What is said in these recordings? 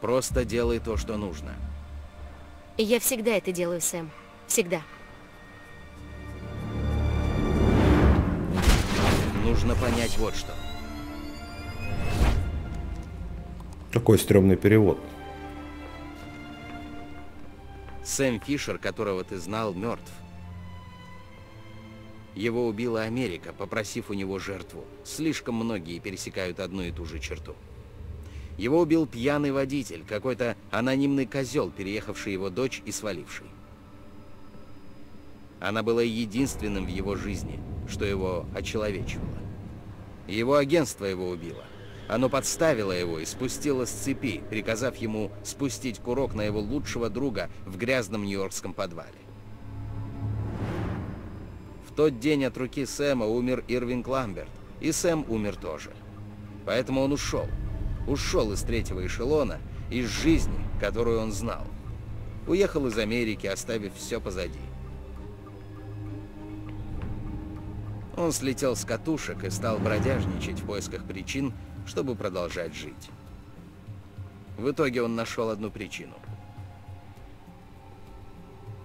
Просто делай то, что нужно. Я всегда это делаю, Сэм. Всегда. Нужно понять вот что. Какой стрёмный перевод. Сэм Фишер, которого ты знал, мертв. Его убила Америка, попросив у него жертву. Слишком многие пересекают одну и ту же черту. Его убил пьяный водитель, какой-то анонимный козел, переехавший его дочь и сваливший. Она была единственным в его жизни, что его очеловечивало. Его агентство его убило. Оно подставило его и спустило с цепи, приказав ему спустить курок на его лучшего друга в грязном нью-йоркском подвале. В тот день от руки Сэма умер Ирвинг Ламберт, и Сэм умер тоже. Поэтому он ушел. Ушел из третьего эшелона, из жизни, которую он знал. Уехал из Америки, оставив все позади. Он слетел с катушек и стал бродяжничать в поисках причин, чтобы продолжать жить. В итоге он нашел одну причину.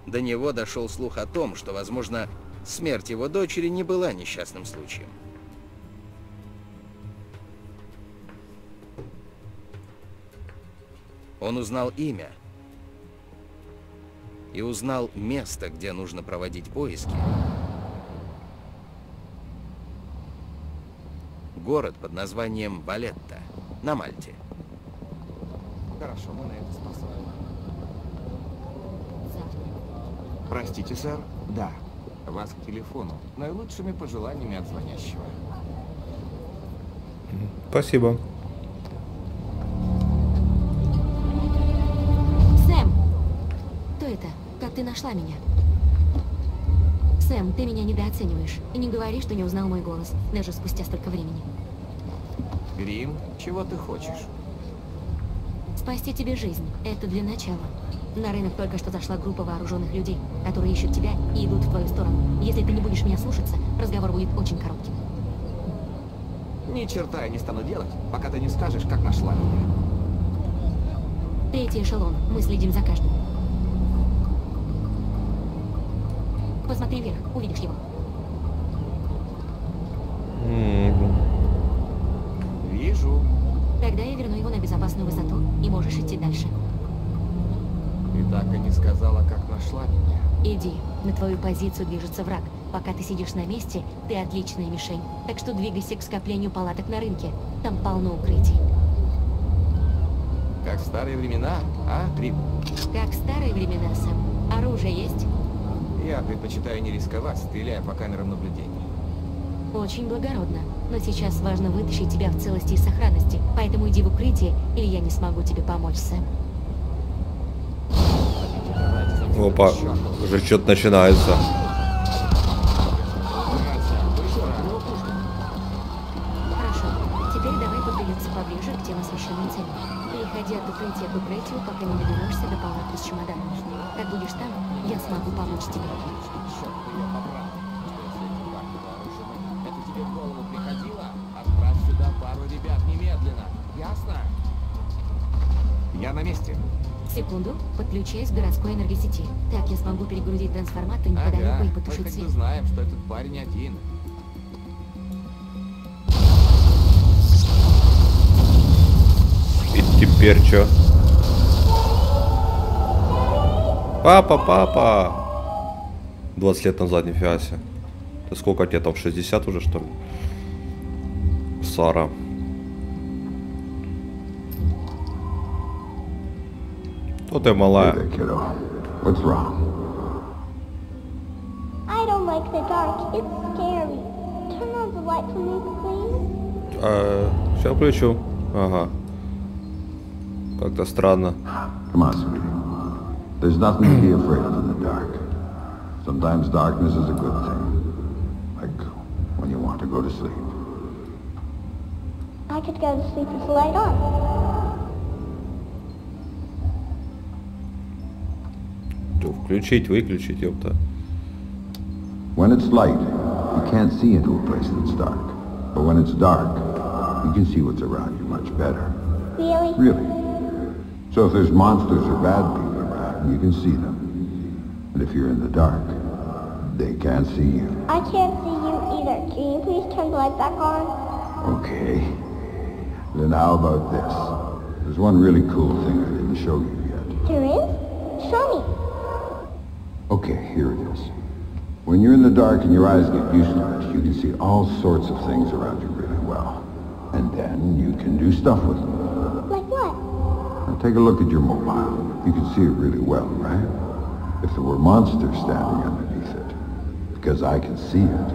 До него дошел слух о том, что, возможно, смерть его дочери не была несчастным случаем. Он узнал имя и узнал место, где нужно проводить поиски. Город под названием Валетта на Мальте. Хорошо, мы на это способны. Простите, сэр? Да. Вас к телефону. Наилучшими пожеланиями от звонящего. Спасибо. Нашла меня? Сэм, ты меня недооцениваешь. И не говори, что не узнал мой голос, даже спустя столько времени. Грим, чего ты хочешь? Спасти тебе жизнь. Это для начала. На рынок только что зашла группа вооруженных людей, которые ищут тебя и идут в твою сторону. Если ты не будешь меня слушаться, разговор будет очень коротким. Ни черта я не стану делать, пока ты не скажешь, как нашла меня. Третий эшелон. Мы следим за каждым. Посмотри вверх, увидишь его. Вижу. Тогда я верну его на безопасную высоту, и можешь идти дальше. Ты так и не сказала, как нашла меня. Иди, на твою позицию движется враг. Пока ты сидишь на месте, ты отличная мишень. Так что двигайся к скоплению палаток на рынке. Там полно укрытий. Как в старые времена, а, Грим? Как в старые времена, Сэм. Оружие есть? Я предпочитаю не рисковать, стреляя по камерам наблюдения. Очень благородно. Но сейчас важно вытащить тебя в целости и сохранности. Поэтому иди в укрытие, или я не смогу тебе помочь, Сэм. Опа, уже что-то начинается. Поближе к тем освещенным целям. Переходи от укрытия к укрытию, пока не доберешься до палатки с чемоданом. Как будешь там, я смогу помочь тебе. Это тебе в голову приходило? Отправь сюда пару ребят немедленно. Ясно? Я на месте. Секунду, подключаюсь к городской энергосети. Так я смогу перегрузить трансформатор неподалеку Ага, и мы потушить бы свет. знаем, что этот парень один. Теперь что? Папа, папа! 20 лет назад, нифига себе. Ты сколько тебе там, 60 уже, что ли? Сара. Кто ты, малая? there, kiddo. What's wrong? I don't like the dark. It's scary. Turn on the light for me, please. Э, сейчас включу. Ага. Как-то странно. Come on, sweetie. There's nothing to be afraid of in the dark. Sometimes darkness is a good thing. Like when you want to go to sleep. I could go to sleep with the light on. Чё, Включить, выключить, ёпта. When it's light, you can't see into a place that's dark. But when it's dark, you can see what's around you much better. Really? Really. So if there's monsters or bad people around, you can see them. And if you're in the dark, they can't see you. I can't see you either. Can you please turn the light back on? Okay. Then how about this? There's one really cool thing I didn't show you yet. There is? Show me. Okay, here it is. When you're in the dark and your eyes get used to it, you can see all sorts of things around you really well. And then you can do stuff with them. Like what? Now take a look at your mobile. You can see it really well, right? If there were monsters standing underneath it, because I can see it,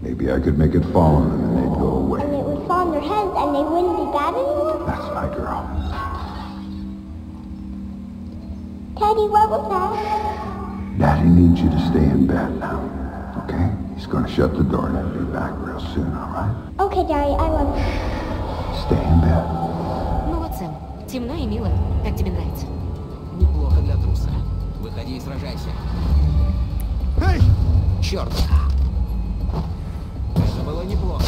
maybe I could make it fall on them and they'd go away. And it would fall on their heads and they wouldn't be bad anymore? That's my girl. Teddy, what was that? Daddy needs you to stay in bed now, okay? He's gonna shut the door and I'll be back real soon, all right? Okay, Daddy, I love you. Stay in bed. Темно и мило. Как тебе нравится? Неплохо для труса. Выходи и сражайся. Черт! Это было неплохо.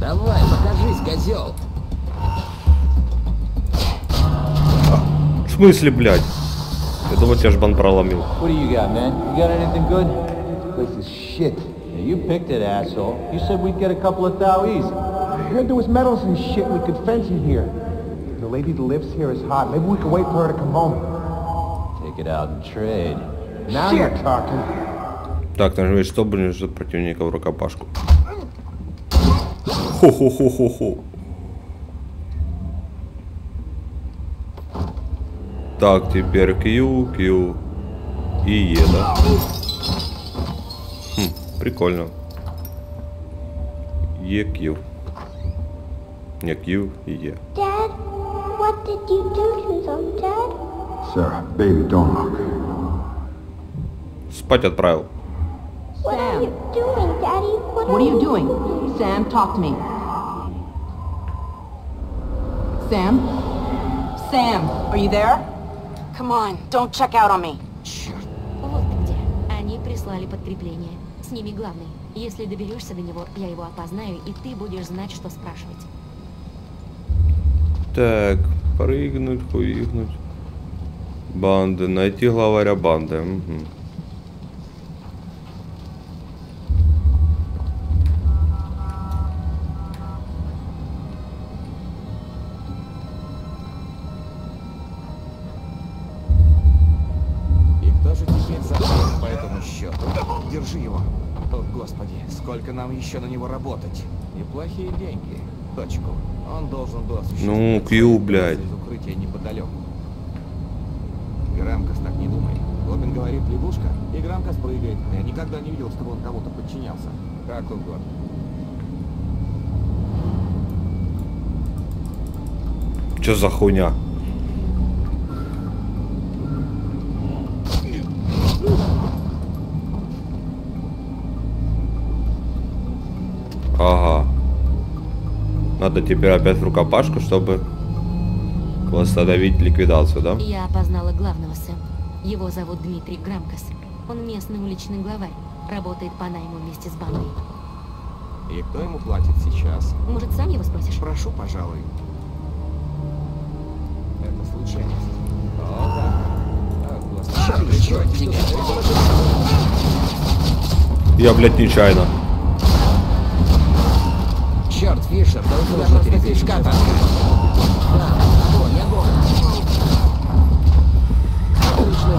Давай, покажись, козел! В смысле, блядь? Я думал, тебя жбан проломил. What do you got, man? You got anything good? This place is shit. You picked it, asshole. You said we'd get a couple of thou easy. Heard there was metals and shit we could fence in here. The lady that lives here is hot. Maybe we could wait for her to come home. Take it out and trade. Now you're talking. Так, нажми, что будешь за противника в рукопашку. Хо-хо-хо-хо-хо. Так, теперь Q, Q и Е, да? Хм, прикольно. Е, Не, Q и Е. Dad, what did you do to them, Dad? Sarah, baby, don't look. Спать отправил. What are you doing, Daddy? What, What are you doing? Sam, talk to me. Sam? Sam, are you there? Come on, don't check out on me. Вот ты где. Они прислали подкрепление. С ними главный. Если доберешься до него, я его опознаю, и ты будешь знать, что спрашивать. Так, прыгнуть, хуигнуть. Банды, найти главаря банды. нам еще на него работать? Неплохие деньги. Точку. Он должен был Кью, блядь. Грамкас так не думай. Лобин говорит лягушка, и Грамкас прыгает. Я никогда не видел, чтобы он кому-то подчинялся. Как угодно. Чё за хуйня? Ага. Надо теперь опять в рукопашку, чтобы восстановить ликвидацию, да? Я опознала главного, Сэм. Его зовут Дмитрий Грамкас. Он местный уличный главарь. Работает по найму вместе с бандой. И кто ему платит сейчас? Может, сам его спросишь? Прошу, пожалуй. Это случайность. Я, блядь, нечаянно. Черт, Фишер, да у тебя просто фишка-то. Да, огонь, огонь. Отличный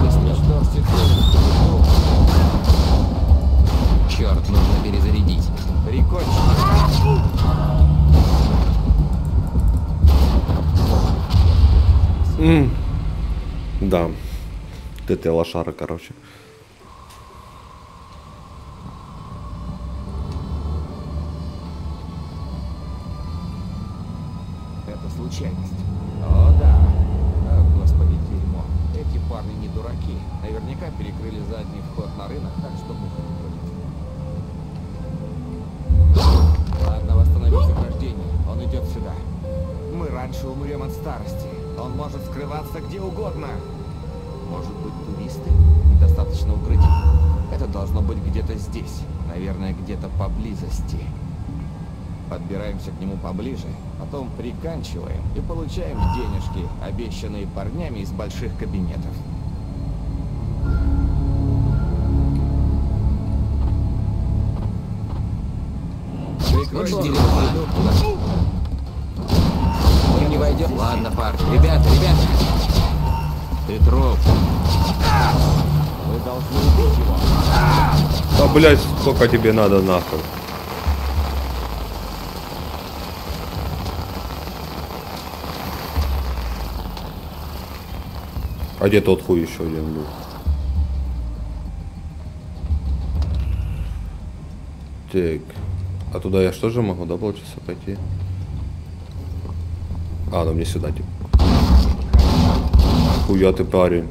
Черт, нужно перезарядить. Прикончи. М. Да. Ты ты лошара, короче. Это случайность. О, да. О, господи, дерьмо. Эти парни не дураки. Наверняка перекрыли задний вход на рынок, так что муха не пролетит. Ладно, восстановить ограждение. Он идет сюда. Мы раньше умрем от старости. Он может скрываться где угодно. Может быть, туристы? Недостаточно укрытий. Это должно быть где-то здесь. Наверное, где-то поблизости. Подбираемся к нему поближе, потом приканчиваем и получаем денежки, обещанные парнями из больших кабинетов. Прикрой дверь, Мы не войдем. Ладно, парни. Ребята, ребята! Петров, Вы должны убить его. Да, блядь, сколько тебе надо нахуй? А где тот хуй еще один был? Так. А туда я что же могу, да, получится пойти? А, ну мне сюда, типа. Хуя ты парень.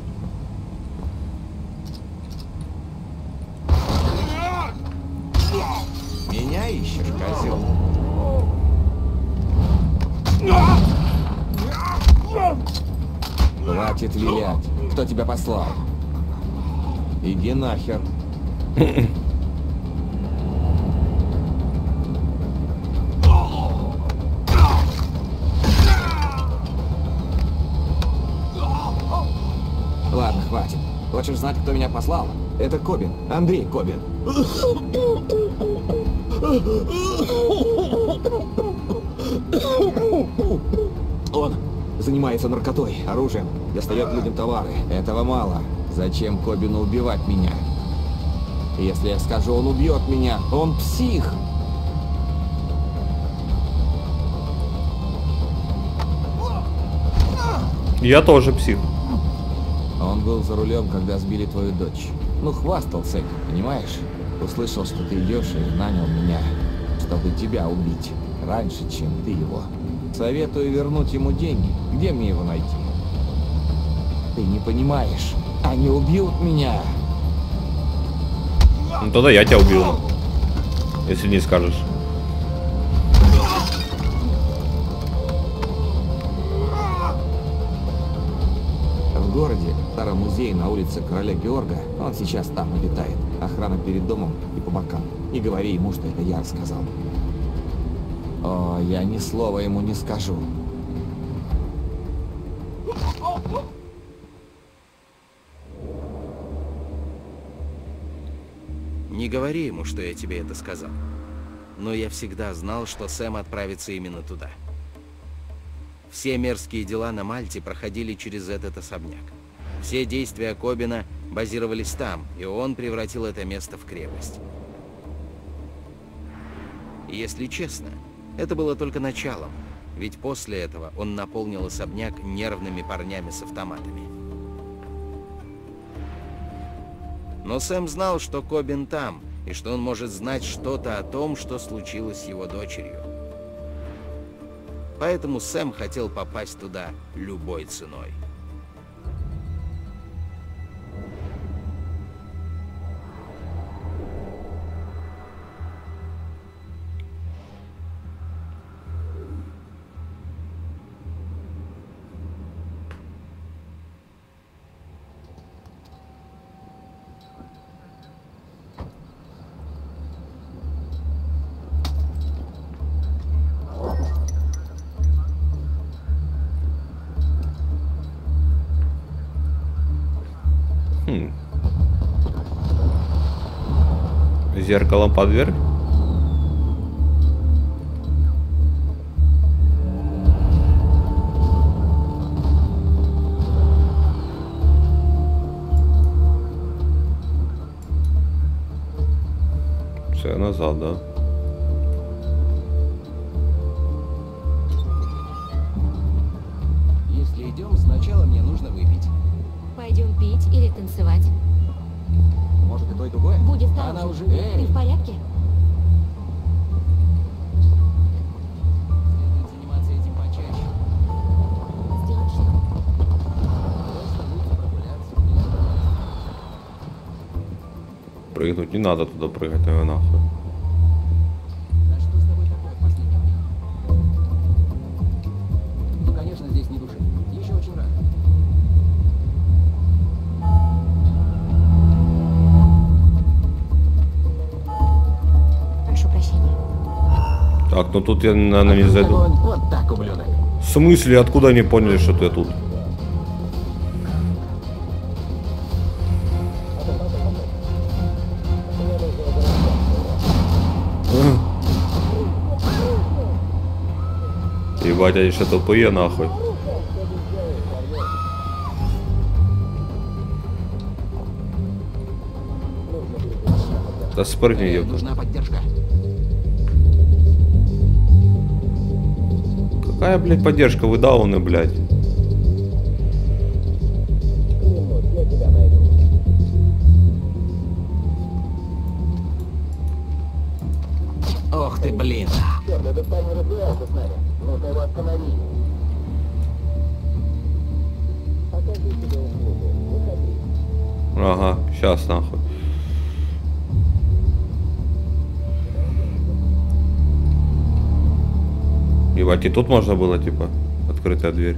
Послал? Иди нахер. Ладно, хватит. Хочешь знать, кто меня послал? Это Кобин. Андрей Кобин. Занимается наркотой, оружием, достает людям товары. Этого мало. Зачем Кобину убивать меня? Если я скажу, он убьет меня, он псих. Я тоже псих. Он был за рулем, когда сбили твою дочь. Ну, хвастался этим, понимаешь? Услышал, что ты идешь и нанял меня, чтобы тебя убить. Раньше, чем ты его. Советую вернуть ему деньги. Где мне его найти? Ты не понимаешь. Они убьют меня. Ну тогда я тебя убью. Если не скажешь. В городе, в старом музее на улице Короля Георга, он сейчас там обитает. Охрана перед домом и по бокам. Не говори ему, что это я рассказал. О, я ни слова ему не скажу. не говори ему, что я тебе это сказал. Но я всегда знал, что Сэм отправится именно туда. Все мерзкие дела на Мальте проходили через этот особняк. Все действия Кобина базировались там, и он превратил это место в крепость. Если честно, это было только началом, ведь после этого он наполнил особняк нервными парнями с автоматами. Но Сэм знал, что Кобин там, и что он может знать что-то о том, что случилось с его дочерью. Поэтому Сэм хотел попасть туда любой ценой. Зеркалом подверг? Все, назад, да? Осторожен. Она уже... Ты Эй! в порядке? Следует заниматься этим почаще. Сделать что? Просто выйти прогуляться. Прыгнуть не надо туда прыгать, наверное, нахуй. Так, ну тут я, наверное, не зайду. Вот так, ублюдок. В смысле, откуда они поняли, что ты тут? Ебать, они что тупые нахуй. Да спрыгни, ёпта. нужна поддержка. Какая, блядь, поддержка? Вы дауны, блядь. И тут можно было, типа, открытая дверь.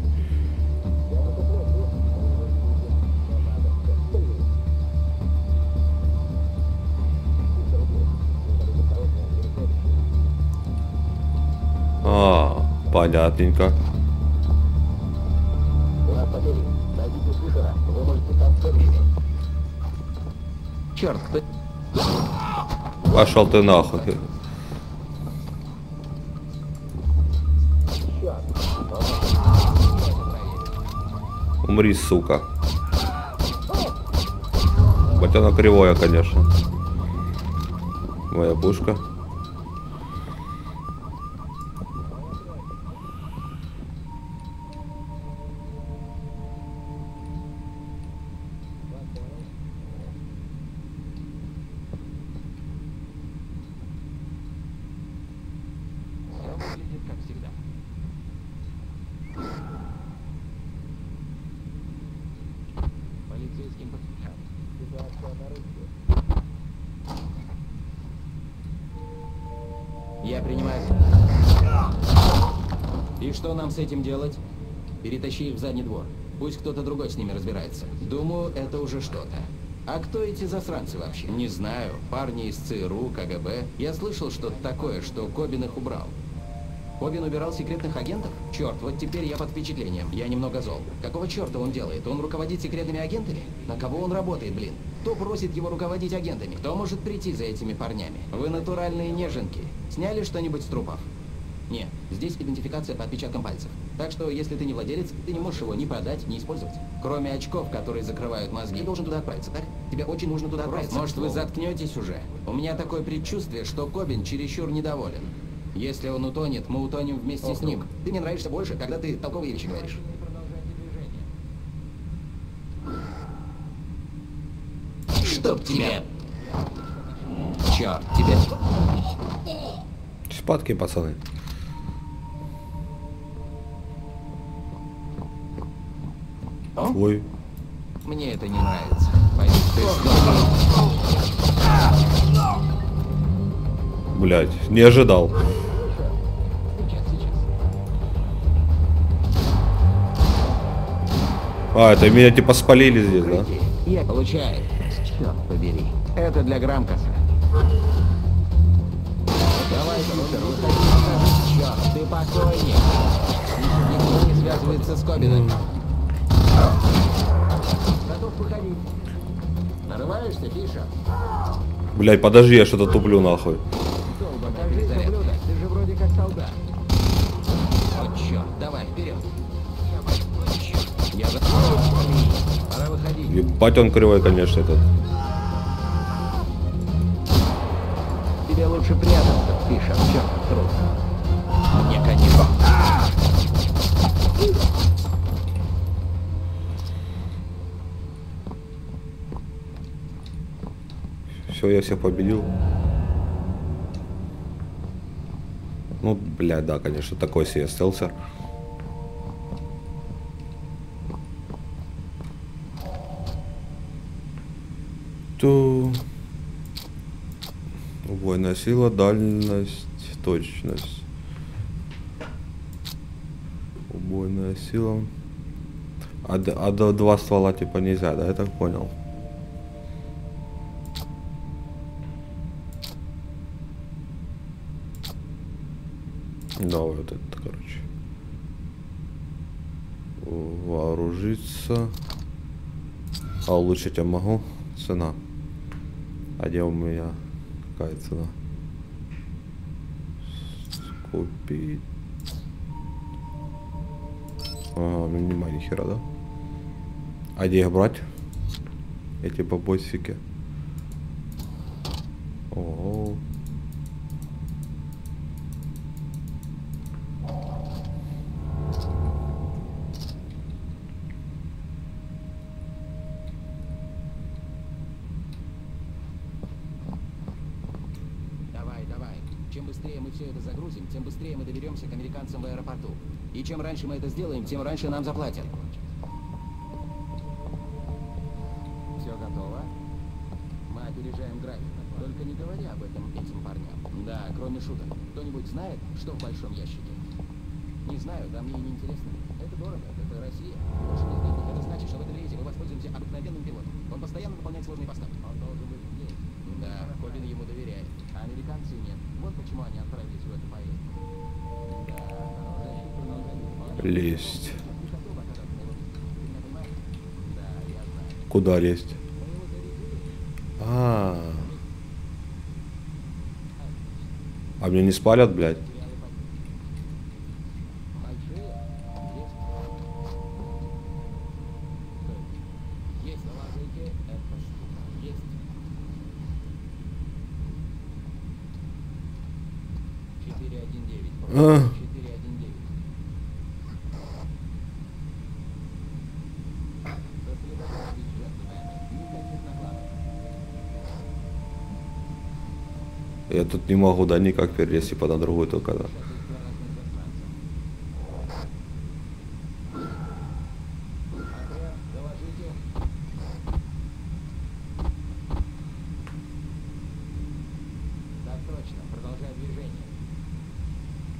А, понятненько. Черт, кто... Пошел ты нахуй. Умри, сука. Хоть оно кривое, конечно. Моя пушка. Этим делать? Перетащи их в задний двор. Пусть кто-то другой с ними разбирается. Думаю, это уже что-то. А кто эти засранцы вообще? Не знаю. Парни из ЦРУ, КГБ. Я слышал что-то такое, что Кобин их убрал. Кобин убирал секретных агентов? Черт, вот теперь я под впечатлением. Я немного зол. Какого черта он делает? Он руководит секретными агентами? На кого он работает, блин? Кто просит его руководить агентами? Кто может прийти за этими парнями? Вы натуральные неженки. Сняли что-нибудь с трупов? Нет, здесь идентификация по отпечаткам пальцев. Так что, если ты не владелец, ты не можешь его ни продать, ни использовать. Кроме очков, которые закрывают мозги, ты должен туда отправиться, так? Тебе очень нужно туда отправиться. Может, вы заткнетесь уже? У меня такое предчувствие, что Кобин чересчур недоволен. Если он утонет, мы утонем вместе с ним. Ты мне нравишься больше, когда ты толковые вещи говоришь. Чтоб тебе... Черт, тебе... Спадки, пацаны. Ой. Мне это не нравится. Пойди ты сдохни. Блять, не ожидал. А, это меня типа спалили здесь, да? Я получаю. Черт побери. Это для Грамкаса. Давай, Питер, выходи. Черт, ты покойник. Никто не связывается с Кобином. Фишер? Блять, подожди, я что-то туплю нахуй. Покажи. Ебать он кривой, конечно, этот. Все, я всех победил. Ну, блядь, да, конечно, такой себе стелсер. Ту. Убойная сила, дальность, точность. Убойная сила. А, а два ствола типа нельзя, да, я так понял. Давай вот это, короче. Вооружиться. А улучшить я могу? Цена. А где у меня? Какая цена? Купить. Ага, ну нема ни хера, да? А где их брать? Эти бабосики. Ого. Давай, давай. Чем быстрее мы все это загрузим, тем быстрее мы доберемся к американцам в аэропорту. И чем раньше мы это сделаем, тем раньше нам заплатят. Все готово? Мы опережаем график. Только не говори об этом этим парням. Да, кроме шуток. Кто-нибудь знает, что в большом ящике? Не знаю, да мне и не интересно. Это дорого, это Россия. Больше не знаю. Это значит, что в этом рейсе мы воспользуемся обыкновенным пилотом. Он постоянно выполняет сложные поставки. Он должен быть здесь. Да, Колин ему доверяет. А американцы нет. Вот почему они отправились Лезть. Куда лезть? А. А мне не спалят, блядь? Тут не могу, да, никак перелезть, типа на другую только, да.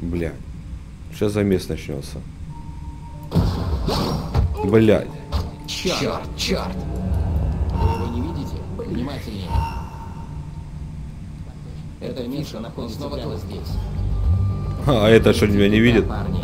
Блядь. Сейчас замес начнется. Блядь. Черт, черт! Миша находится снова прямо здесь. А это что, меня не видит? Парни.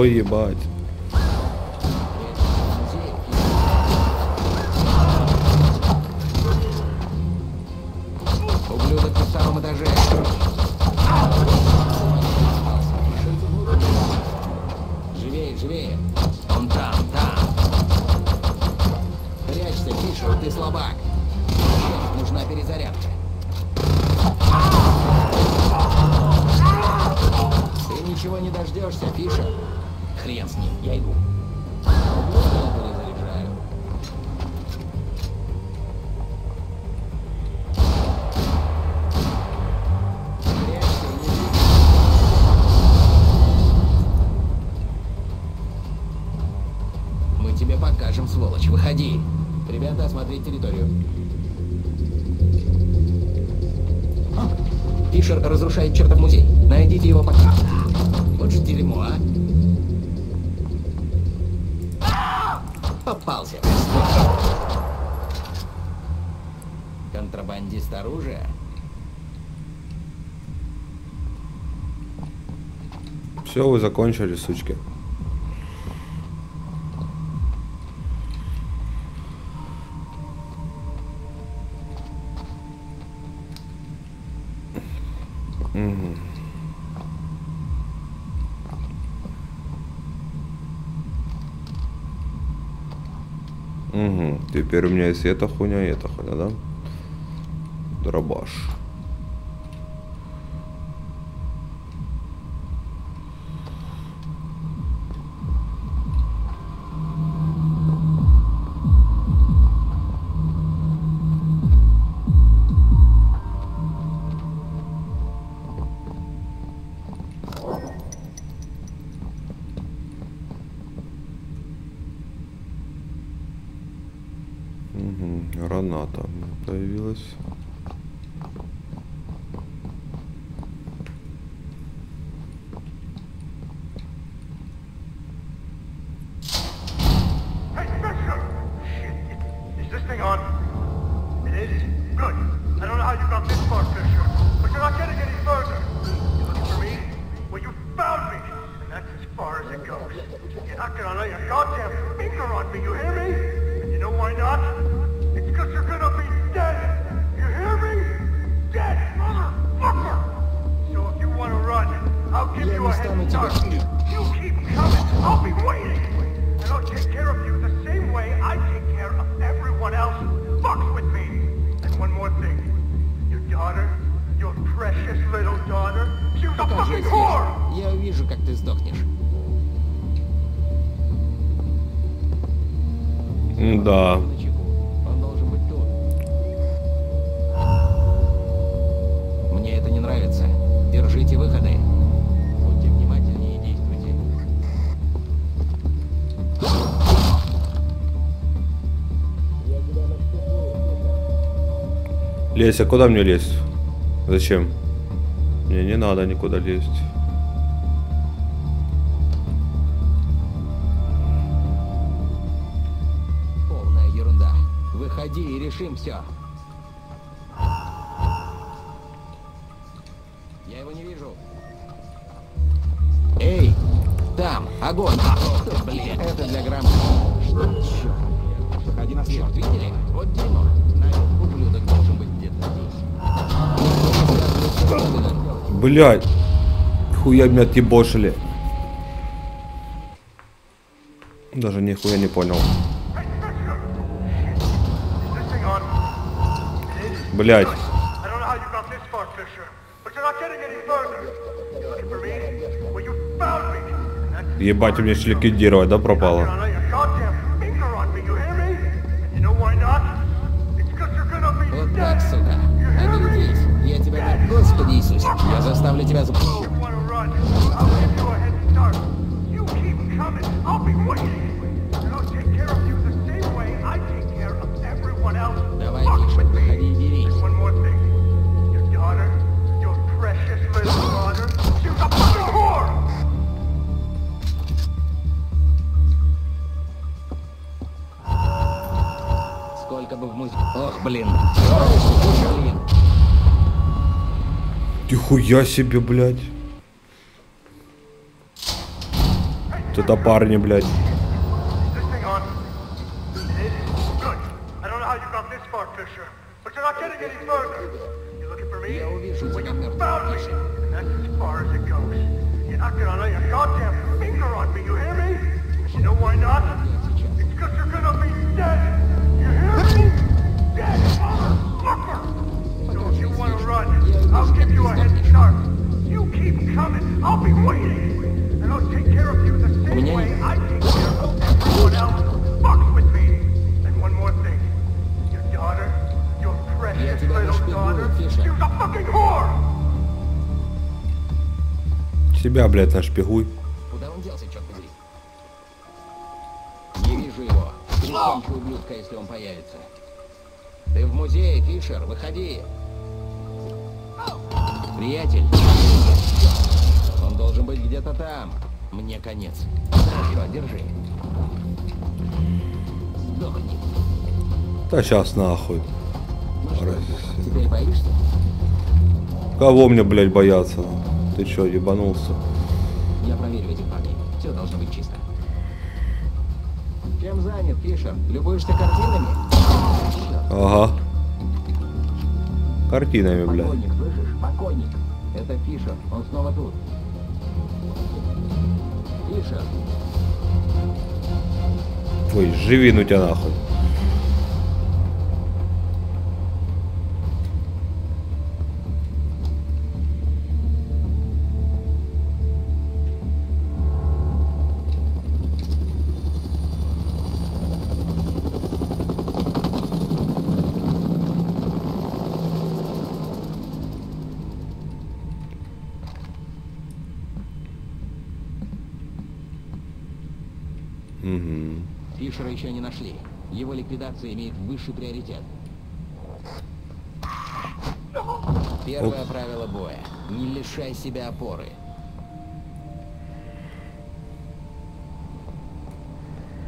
Ой, ебать. Осмотреть территорию. Фишер разрушает чертов музей. Найдите его пока. Вот же дерьмо, а. Попался. Контрабандист оружия? Все, вы закончили, сучки. Теперь у меня есть эта хуйня и эта хуйня, да? Дробаш. нравится. Держите выходы. Будьте внимательнее и действуйте. Лезь, а куда мне лезть? Зачем? Мне не надо никуда лезть. Полная ерунда. Выходи и решим все. Огонь! Ах блин! Это для грамма. Черт. Походи на черт, видели? Вот дерьмо. Наверное, ублюдок должен быть где-то здесь. Блять. Хуя меня тибошили. Даже нихуя не понял. Блять. Ебать, у меня ликвидировать, да, пропало? Вот так, сука. А не я тебя Господи Иисусе. Я заставлю тебя... Ох, блин. Тихуя себе, блядь. Это парни, блядь. Меня нет... Тебя больше не буду, Тебя, блядь, нашпигуй. Куда он делся, черт подери? Не вижу его. Перекончу ублюдка, если он появится. Ты в музее, Фишер, выходи. Приятель должен быть где-то там. Мне конец. Хорошо, держи. Сдохни. Да сейчас нахуй. Ну боишься? Кого мне, блядь, бояться? Ты чё, ебанулся? Я проверю этих парней. Все должно быть чисто. Чем занят, Фишер? Любуешься картинами? Ага. Картинами, блядь. Покойник, слышишь? Покойник. Это Фишер. Он снова тут. Слышишь? Ой, живи ну тебя нахуй. еще не нашли. Его ликвидация имеет высший приоритет. Первое правило боя. Не лишай себя опоры.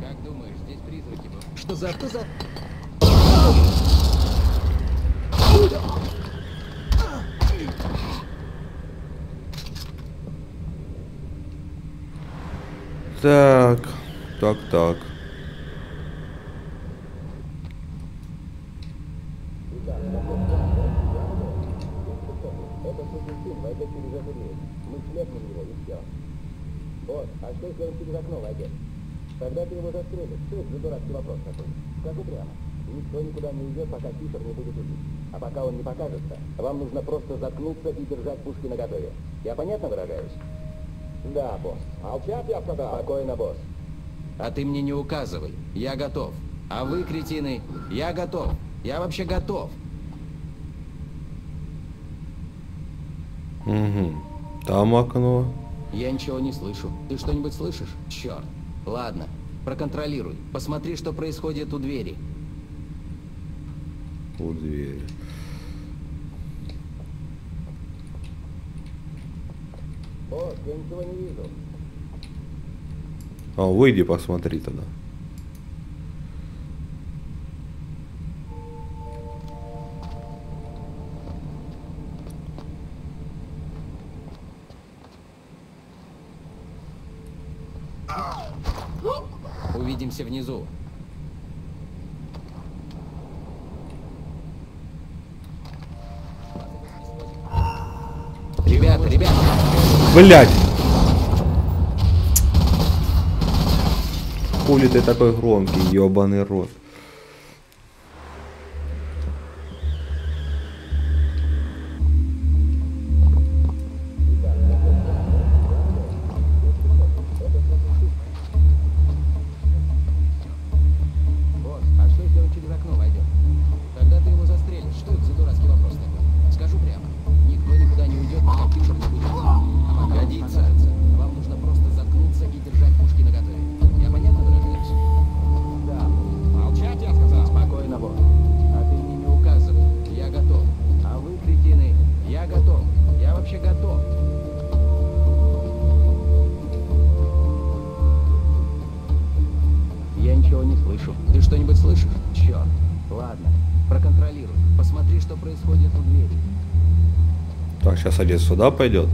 Как думаешь, здесь призраки будут? Что за... Что за... Так, так, так. Никуда не уйдет, пока Фишер не будет убит. А пока он не покажется, вам нужно просто заткнуться и держать пушки наготове. Я понятно выражаюсь? Да, босс. Молчать, я сказал. Спокойно, босс. А ты мне не указывай. Я готов. А вы, кретины, я готов. Я вообще готов. Угу. Там окно. Я ничего не слышу. Ты что-нибудь слышишь? Черт. Ладно, проконтролируй. Посмотри, что происходит у двери. У двери. Босс, я ничего не вижу. А, выйди, посмотри тогда. Увидимся внизу. Блять! Хули ты такой громкий, ебаный рот. Один сюда пойдет.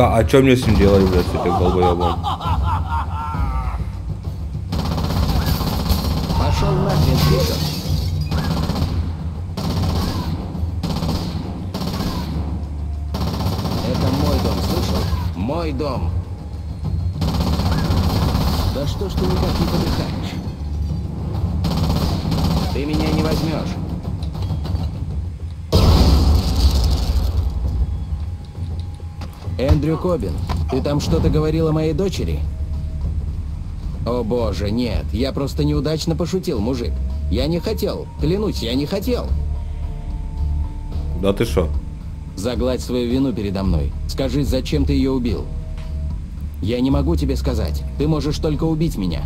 А, ка- а что мне с ним делать, блядь, с этим долбоебом? Пошел нахрен, Фишер. Это мой дом, слышал? Мой дом. Да что ж ты никак не подыхаешь? Ты меня не возьмешь. Эндрю Кобин, ты там что-то говорил о моей дочери? О боже, нет, я просто неудачно пошутил, мужик. Я не хотел, клянусь, я не хотел. Да ты что? Загладь свою вину передо мной. Скажи, зачем ты ее убил? Я не могу тебе сказать. Ты можешь только убить меня.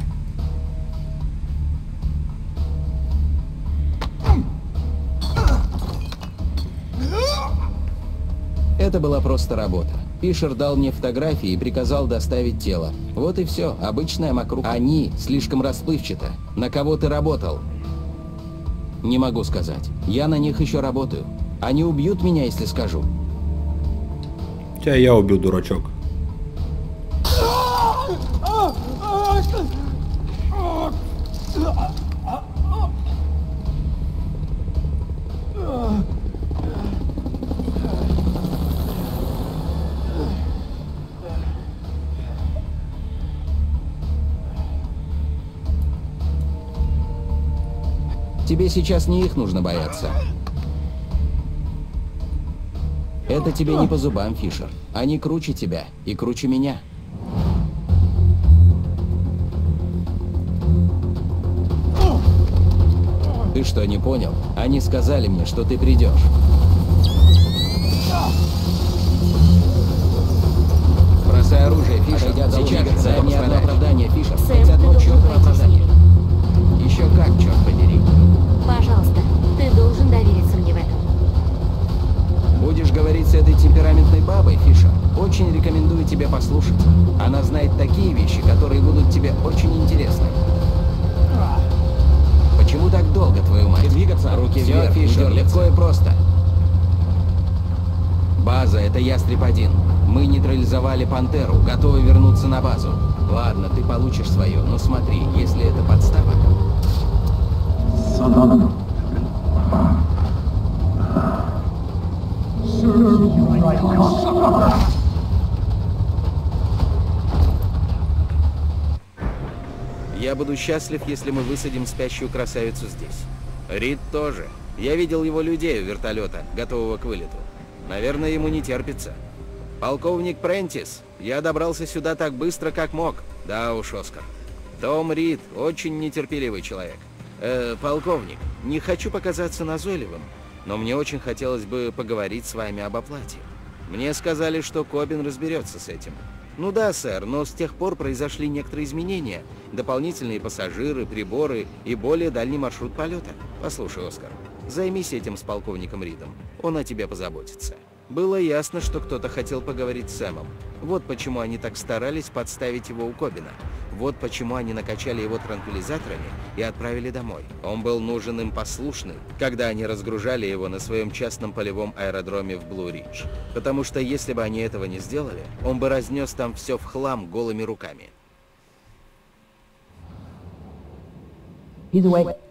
Это была просто работа. Фишер дал мне фотографии и приказал доставить тело. Вот и все, обычная мокруха. Они слишком расплывчато. На кого ты работал? Не могу сказать. Я на них еще работаю. Они убьют меня, если скажу. Тебя я убил, дурачок. Тебе сейчас не их нужно бояться. Это тебе не по зубам, Фишер. Они круче тебя и круче меня. Ты что, не понял? Они сказали мне, что ты придешь. Бросай оружие, Фишер. Сейчас же, дай мне одно оправдание, Фишер. Сэм, Хоть ты одно оправдание. Еще как, черт подери. Пожалуйста, ты должен довериться мне в этом. Будешь говорить с этой темпераментной бабой, Фишер, очень рекомендую тебе послушать. Она знает такие вещи, которые будут тебе очень интересны. Почему так долго, твою мать? Двигаться, руки вверх, Фишер, легко и просто. База, это Ястреб-1. Мы нейтрализовали Пантеру, готовы вернуться на базу. Ладно, ты получишь свое, но смотри, если это подстава... Я буду счастлив, если мы высадим спящую красавицу здесь. Рид тоже. Я видел его людей у вертолета, готового к вылету. Наверное, ему не терпится. Полковник Прентис, я добрался сюда так быстро, как мог. Да уж, Оскар. Том Рид очень нетерпеливый человек. Э, полковник, не хочу показаться назойливым, но мне очень хотелось бы поговорить с вами об оплате. Мне сказали, что Кобин разберется с этим. Ну да, сэр, но с тех пор произошли некоторые изменения. Дополнительные пассажиры, приборы и более дальний маршрут полета. Послушай, Оскар, займись этим с полковником Ридом. Он о тебе позаботится. Было ясно, что кто-то хотел поговорить с Сэмом. Вот почему они так старались подставить его у Кобина. Вот почему они накачали его транквилизаторами и отправили домой. Он был нужен им послушный, когда они разгружали его на своем частном полевом аэродроме в Блу-Ридж. Потому что если бы они этого не сделали, он бы разнес там все в хлам голыми руками. He's awake.